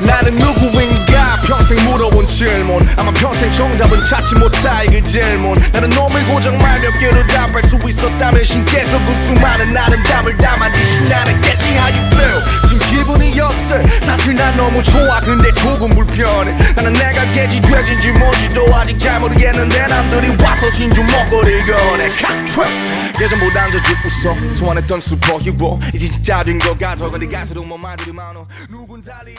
나는 누구인가? 평생 물어본 질문. 아마 평생 정답은 찾지 못할 그 질문. 나는 놈을 고정 말 몇 개로 답할 수 있었다면 신께서 그 수많은 아름다움을 담아 주신 나는겠지 how you feel. 지금 기분이 어때? 사실 난 너무 좋아. 근데 조금 불편해. 나는 내가 개지 돼지인지 뭔지도 아직 잘 모르겠는데 남들이 와서 진주 먹거리를 꺼내 칵트랙 예전보단 더 웃어 소환했던 슈퍼히로 이제 진짜 된것 같아 근데 갈수록 뭐 말들이 많어. 누군 달리